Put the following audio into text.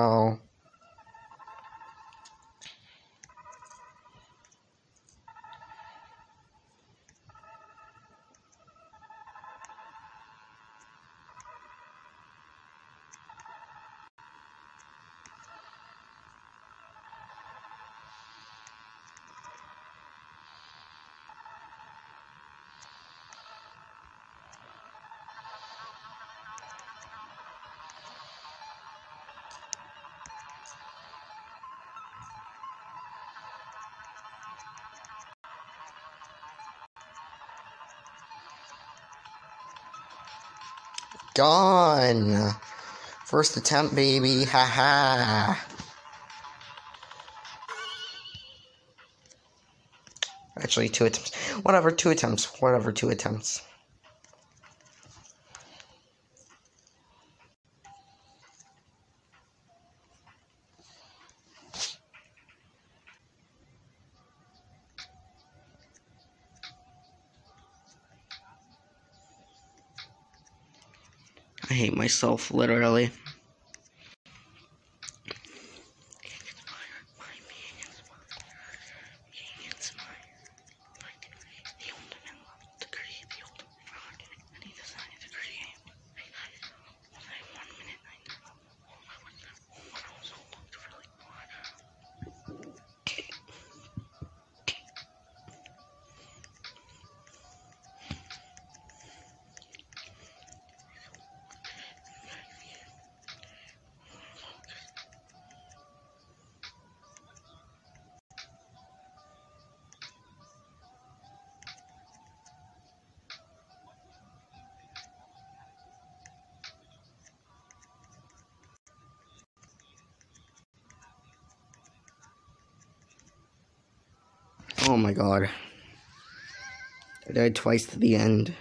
Oh. Gone. First attempt, baby. Ha ha. Actually, two attempts. Whatever, two attempts. Whatever, two attempts. I hate myself, literally. Oh my god. I died twice to the end.